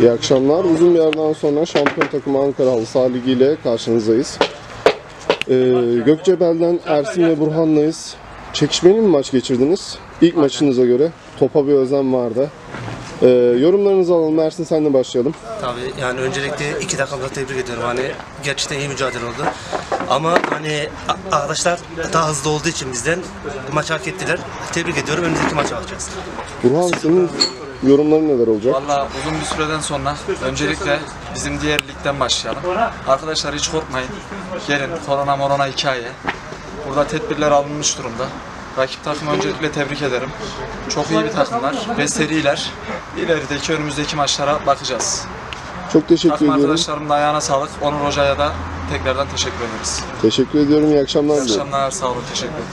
İyi akşamlar. Uzun bir yerden sonra şampiyon takımı Ankara Halı Saha Ligi ile karşınızdayız. Ee, Gökçebel'den Ersin ve Burhan'layız. Çekişmeli mi maç geçirdiniz? İlk maçınıza göre topa bir özlem vardı. Ee, yorumlarınızı alalım. Ersin senle başlayalım. Tabii yani öncelikle iki takımda tebrik ediyorum. Hani gerçekten iyi mücadele oldu. Ama hani arkadaşlar daha hızlı olduğu için bizden bu maçı hak ettiler. Tebrik ediyorum. Önümüzdeki maçı alacağız. Burhan senin yorumların neler olacak? Valla uzun bir süreden sonra öncelikle bizim diğer ligden başlayalım. Arkadaşlar hiç korkmayın. Gelin korona morona hikaye. Burada tedbirler alınmış durumda. Rakip takımı öncelikle tebrik ederim. Çok iyi bir takımlar ve seriler. İlerideki önümüzdeki maçlara bakacağız. Çok teşekkür Takım ediyorum. arkadaşlarımın da ayağına sağlık. Onur Hoca'ya da tekrardan teşekkür ederiz. Teşekkür ediyorum. İyi akşamlar İyi diliyorum. akşamlar, sağ olun, teşekkür ederim.